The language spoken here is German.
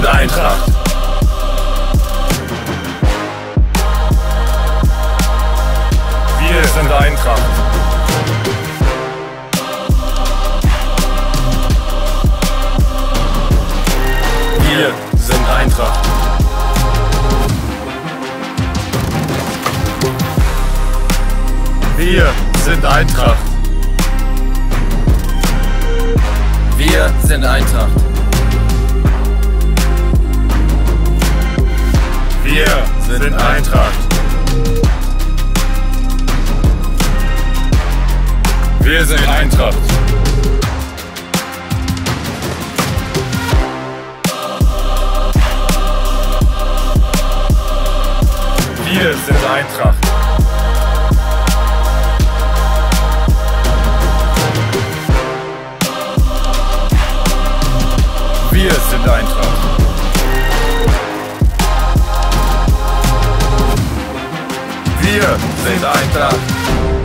und Eintracht. Wir sind Eintracht. Wir sind Eintracht. Wir sind Eintracht. Wir sind Eintracht. Wir sind Eintracht. Wir sind Eintracht. Wir sind Eintracht. via sem dar entrada.